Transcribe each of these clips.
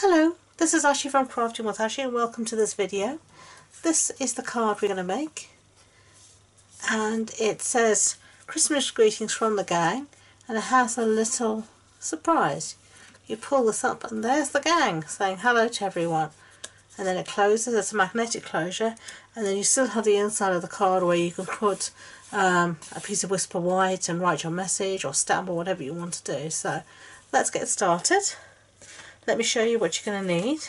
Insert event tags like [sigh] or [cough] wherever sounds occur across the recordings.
Hello, this is Ashee from Crafting with Ashee and welcome to this video. This is the card we're going to make and it says Christmas greetings from the gang and it has a little surprise. You pull this up and there's the gang saying hello to everyone and then it closes, it's a magnetic closure and then you still have the inside of the card where you can put um, a piece of Whisper White and write your message or stamp or whatever you want to do. So let's get started. Let me show you what you're going to need.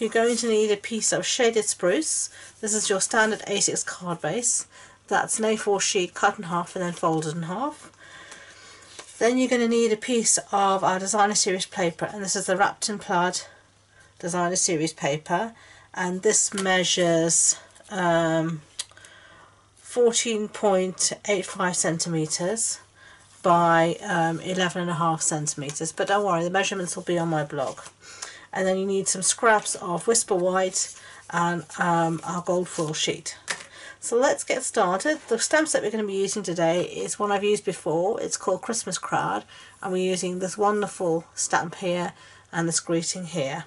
You're going to need a piece of shaded spruce. This is your standard A6 card base. That's an A4 sheet cut in half and then folded in half. Then you're going to need a piece of our designer series paper and this is the Wrapped in Plaid designer series paper and this measures um, 14.85 centimeters by um, 11 and a half centimeters but don't worry the measurements will be on my blog. And then you need some scraps of whisper white and um, our gold foil sheet. So let's get started. The stamp set we're going to be using today is one I've used before. It's called Christmas Crowd and we're using this wonderful stamp here and this greeting here.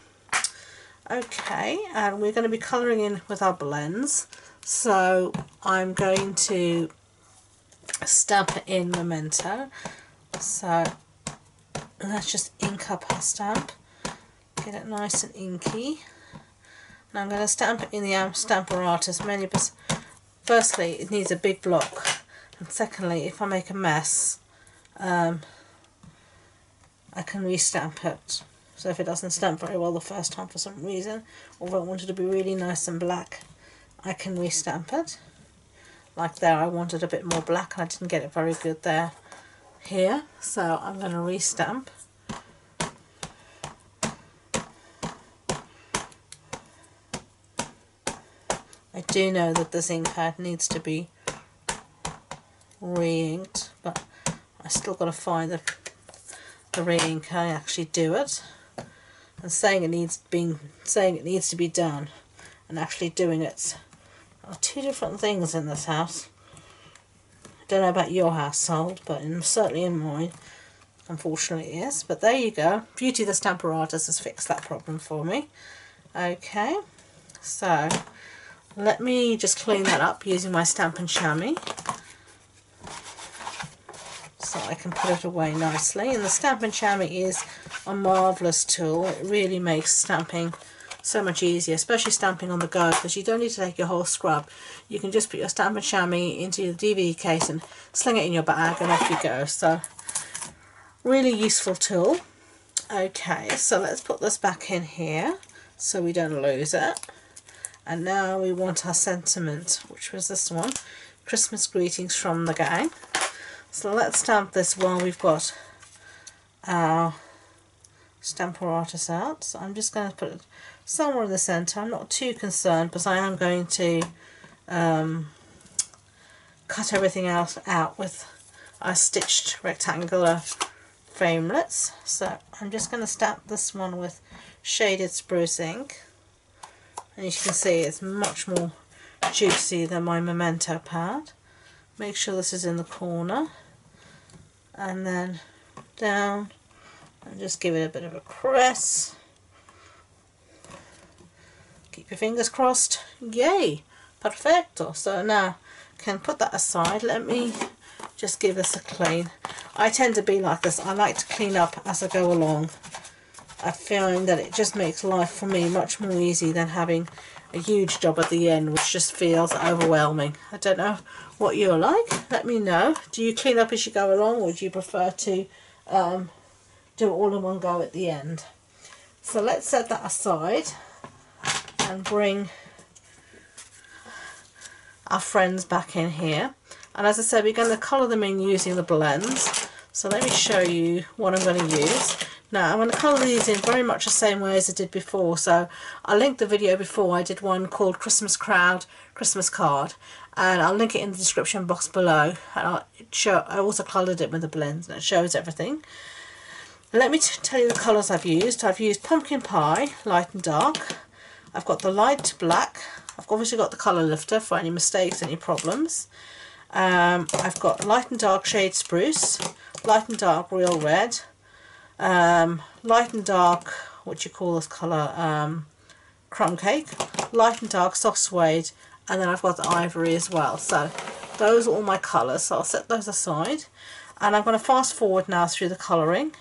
Okay and we're going to be colouring in with our blends. So I'm going to stamp it in Memento. So let's just ink up our stamp, get it nice and inky. Now I'm going to stamp it in the stamp Stamparatus mainly because firstly it needs a big block and secondly if I make a mess um, I can restamp it. So if it doesn't stamp very well the first time for some reason, or if I want it to be really nice and black, I can restamp it like there I wanted a bit more black and I didn't get it very good there. Here so I'm going to restamp. I do know that this ink pad needs to be re-inked but I still got to find the, the re-ink I actually do it. And saying it needs being saying it needs to be done and actually doing it two different things in this house. I don't know about your household, but in, certainly in mine, unfortunately yes. But there you go. Beauty the Stamparatus has fixed that problem for me. Okay, so let me just clean that up using my Stampin' Chamois so I can put it away nicely. And the Stampin' Chamois is a marvellous tool. It really makes stamping so much easier, especially stamping on the go because you don't need to take your whole scrub. You can just put your stamp and Chamois into your DVD case and sling it in your bag and off you go. So really useful tool. Okay, so let's put this back in here so we don't lose it. And now we want our sentiment, which was this one, Christmas greetings from the gang. So let's stamp this while we've got our Stamparatus out. So I'm just going to put it somewhere in the centre. I'm not too concerned because I am going to um, cut everything else out with our stitched rectangular framelits. So I'm just going to stamp this one with shaded spruce ink. And as you can see it's much more juicy than my Memento pad. Make sure this is in the corner. And then down and just give it a bit of a press. Keep your fingers crossed. Yay! Perfecto. So now can put that aside. Let me just give this a clean. I tend to be like this. I like to clean up as I go along. I find that it just makes life for me much more easy than having a huge job at the end which just feels overwhelming. I don't know what you're like. Let me know. Do you clean up as you go along or do you prefer to um, do it all in one go at the end. So let's set that aside and bring our friends back in here. And as I said, we're going to colour them in using the blends. So let me show you what I'm going to use. Now I'm going to colour these in very much the same way as I did before. So I'll link the video before. I did one called Christmas Crowd, Christmas Card. And I'll link it in the description box below. And I'll show, I also coloured it with the blends and it shows everything. Let me tell you the colours I've used. I've used Pumpkin Pie, light and dark. I've got the light black. I've obviously got the colour lifter for any mistakes, any problems. Um, I've got light and dark shade spruce, light and dark real red, um, light and dark what you call this colour, um, crumb cake, light and dark, soft suede, and then I've got the ivory as well. So those are all my colours, so I'll set those aside. And I'm going to fast forward now through the colouring.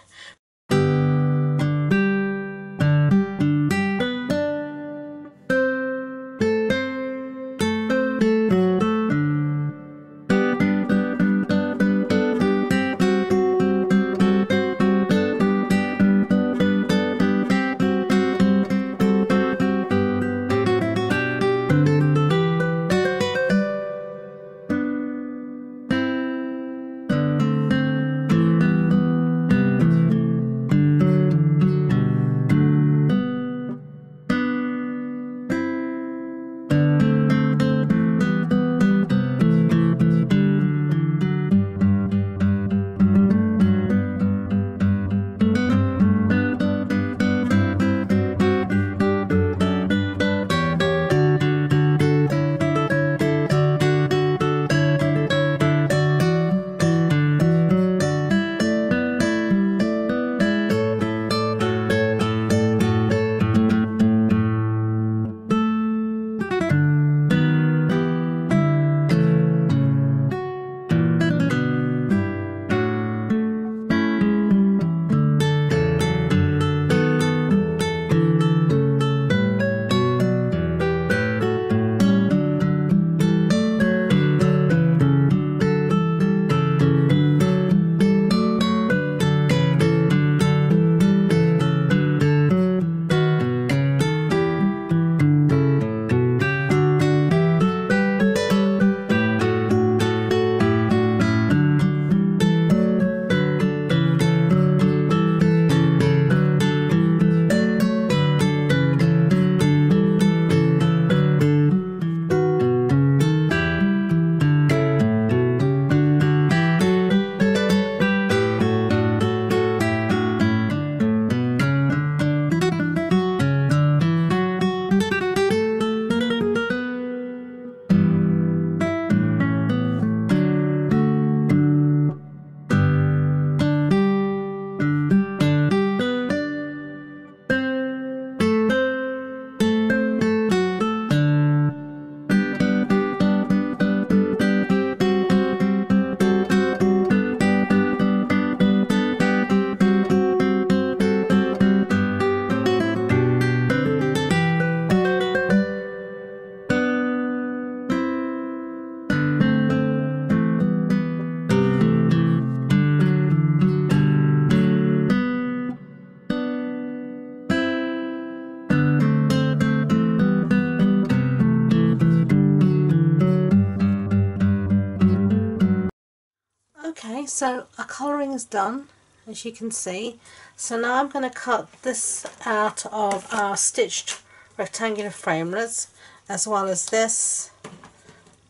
So our colouring is done, as you can see. So now I'm going to cut this out of our stitched rectangular framelits, as well as this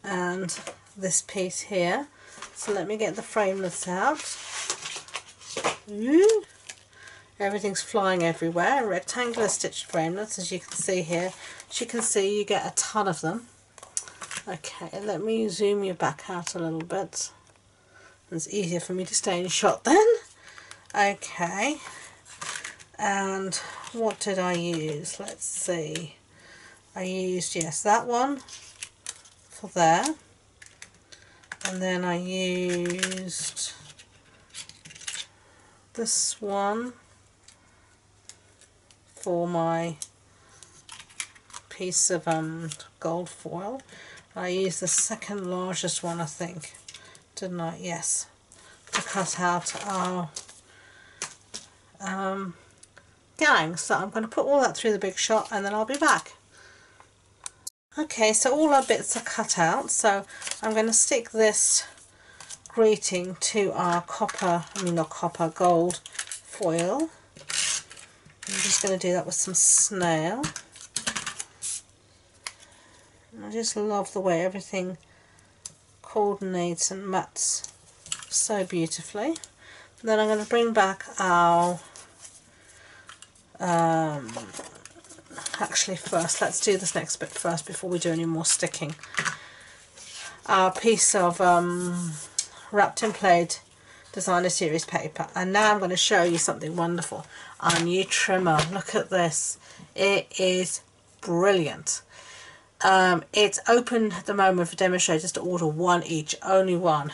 and this piece here. So let me get the framelits out. Ooh. Everything's flying everywhere. Rectangular stitched framelits, as you can see here. As you can see, you get a ton of them. Okay, let me zoom you back out a little bit. It's easier for me to stay in shot then. Okay. And what did I use? Let's see. I used, yes, that one for there. And then I used this one for my piece of um, gold foil. I used the second largest one, I think didn't I? Yes. To cut out our um, gang. So I'm going to put all that through the big shot and then I'll be back. Okay, so all our bits are cut out. So I'm going to stick this greeting to our copper, I mean not copper, gold foil. I'm just going to do that with some snail. I just love the way everything coordinates and mats so beautifully. Then I'm going to bring back our, um, actually first, let's do this next bit first before we do any more sticking. Our piece of um, wrapped in plaid designer series paper. And now I'm going to show you something wonderful. Our new trimmer. Look at this. It is brilliant um, it's open at the moment for demonstrators to order one each only one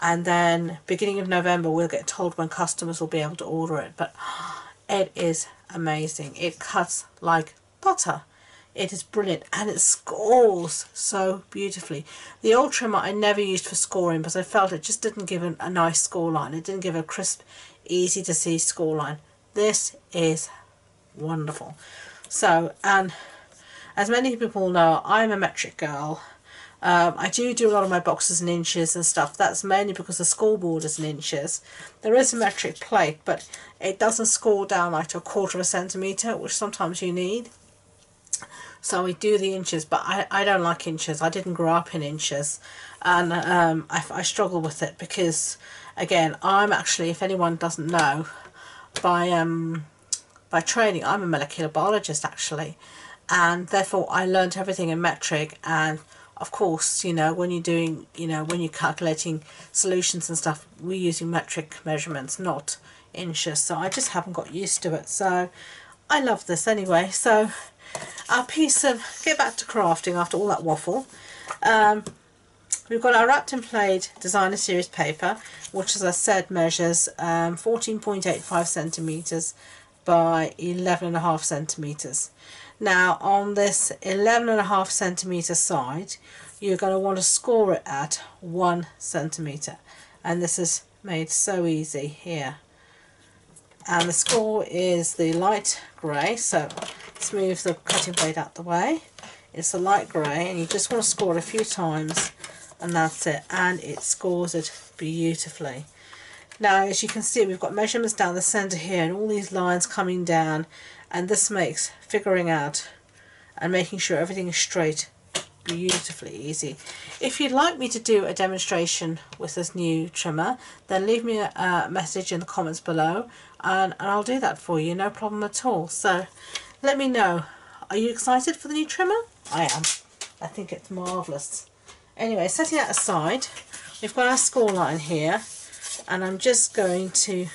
and then beginning of November we'll get told when customers will be able to order it but [gasps] it is amazing it cuts like butter it is brilliant and it scores so beautifully. The old trimmer I never used for scoring because I felt it just didn't give a, a nice score line. It didn't give a crisp, easy to see score line. This is wonderful. So, and as many people know, I'm a metric girl. Um, I do do a lot of my boxes in inches and stuff. That's mainly because the scoreboard is in inches. There is a metric plate, but it doesn't score down like to a quarter of a centimetre, which sometimes you need. So we do the inches, but I, I don't like inches. I didn't grow up in inches. And um, I, I struggle with it because, again, I'm actually, if anyone doesn't know, by um, by training, I'm a molecular biologist actually. And therefore I learned everything in metric and of course, you know, when you're doing, you know, when you're calculating solutions and stuff, we're using metric measurements, not inches. So I just haven't got used to it. So I love this anyway. So our piece of, get back to crafting after all that waffle. Um, we've got our wrapped in plaid designer series paper, which as I said measures um, 14.85 centimetres by 11.5 centimetres. Now on this 11.5 centimetre side, you're going to want to score it at 1 centimetre. And this is made so easy here. And the score is the light grey, so Let's move the cutting blade out the way. It's a light grey and you just want to score it a few times and that's it. And it scores it beautifully. Now as you can see we've got measurements down the centre here and all these lines coming down and this makes figuring out and making sure everything is straight beautifully easy. If you'd like me to do a demonstration with this new trimmer then leave me a, a message in the comments below and, and I'll do that for you no problem at all. So let me know. Are you excited for the new trimmer? I am. I think it's marvellous. Anyway, setting that aside, we've got our score line here and I'm just going to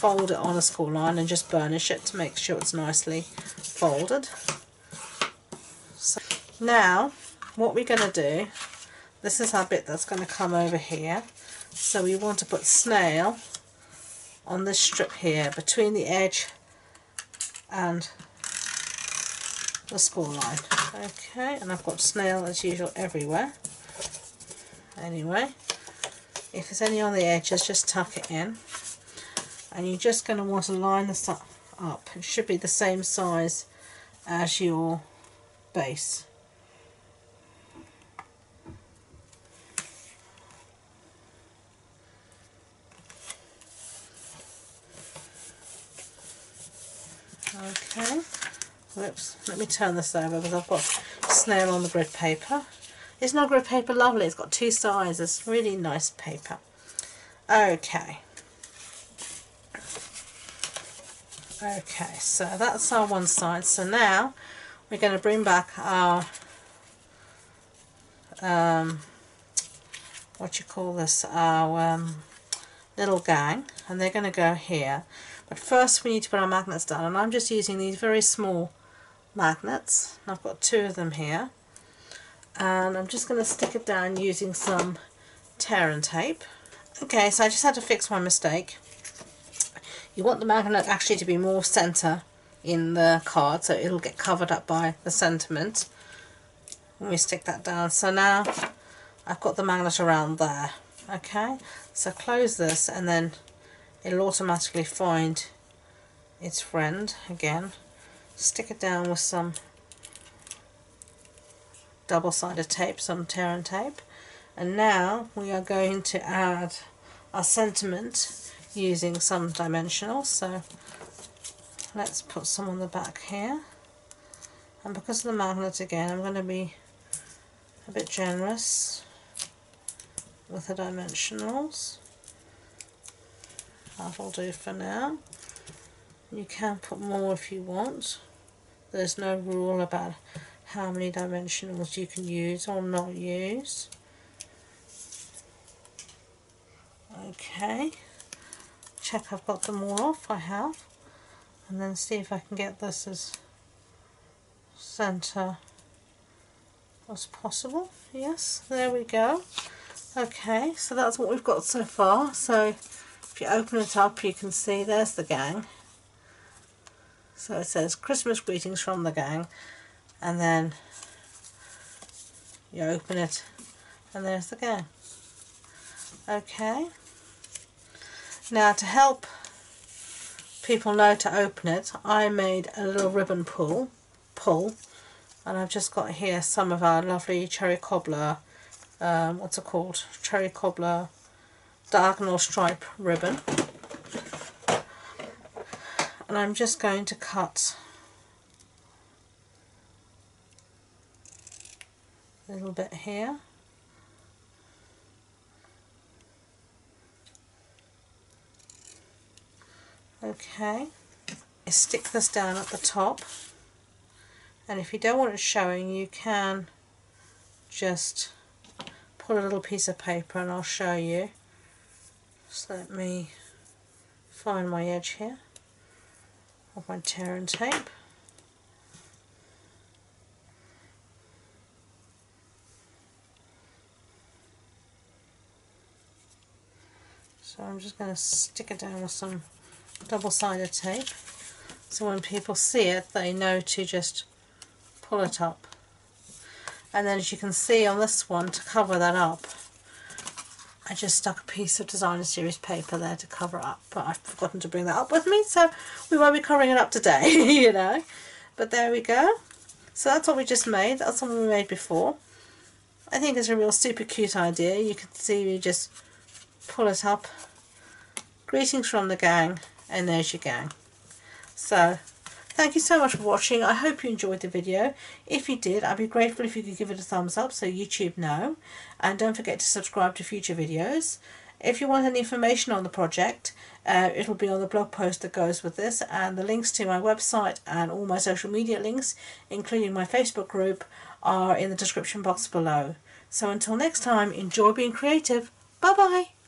fold it on a score line and just burnish it to make sure it's nicely folded. So now what we're going to do, this is our bit that's going to come over here. So we want to put snail on this strip here between the edge and the score line. Okay, and I've got snail as usual everywhere. Anyway, if there's any on the edges, just tuck it in. And you're just going to want to line this up. It should be the same size as your base. Okay. Whoops. Let me turn this over because I've got snail on the grid paper. Isn't our grid paper lovely? It's got two sizes. Really nice paper. Okay. Okay, so that's our one side. So now we're going to bring back our um, what you call this, our um, little gang, and they're going to go here. But first we need to put our magnets down and I'm just using these very small magnets. I've got two of them here and I'm just going to stick it down using some tear and tape. Okay, so I just had to fix my mistake. You want the magnet actually to be more centre in the card so it'll get covered up by the sentiment when we stick that down. So now I've got the magnet around there. Okay, so close this and then it'll automatically find its friend again stick it down with some double-sided tape some tear and tape and now we are going to add our sentiment using some dimensional so let's put some on the back here and because of the magnet again I'm going to be a bit generous with the dimensionals That'll do for now. You can put more if you want. There's no rule about how many dimensionals you can use or not use. Okay, check I've got them all off, I have. And then see if I can get this as centre as possible. Yes, there we go. Okay, so that's what we've got so far. So if you open it up, you can see there's the gang. So it says Christmas greetings from the gang. And then you open it and there's the gang. Okay. Now to help people know to open it, I made a little ribbon pull, pull, and I've just got here some of our lovely cherry cobbler, um, what's it called, cherry cobbler diagonal stripe ribbon. And I'm just going to cut a little bit here. Okay, stick this down at the top and if you don't want it showing you can just pull a little piece of paper and I'll show you. Just let me find my edge here of my tear and tape. So I'm just going to stick it down with some double-sided tape. So when people see it they know to just pull it up. And then as you can see on this one to cover that up I just stuck a piece of designer series paper there to cover up but I've forgotten to bring that up with me so we won't be covering it up today [laughs] you know. But there we go. So that's what we just made. That's what we made before. I think it's a real super cute idea. You can see we just pull it up. Greetings from the gang and there's your gang. So thank you so much for watching. I hope you enjoyed the video. If you did, I'd be grateful if you could give it a thumbs up so YouTube know. And don't forget to subscribe to future videos. If you want any information on the project, uh, it'll be on the blog post that goes with this and the links to my website and all my social media links, including my Facebook group, are in the description box below. So until next time, enjoy being creative. Bye bye.